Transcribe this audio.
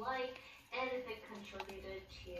like and if it contributed to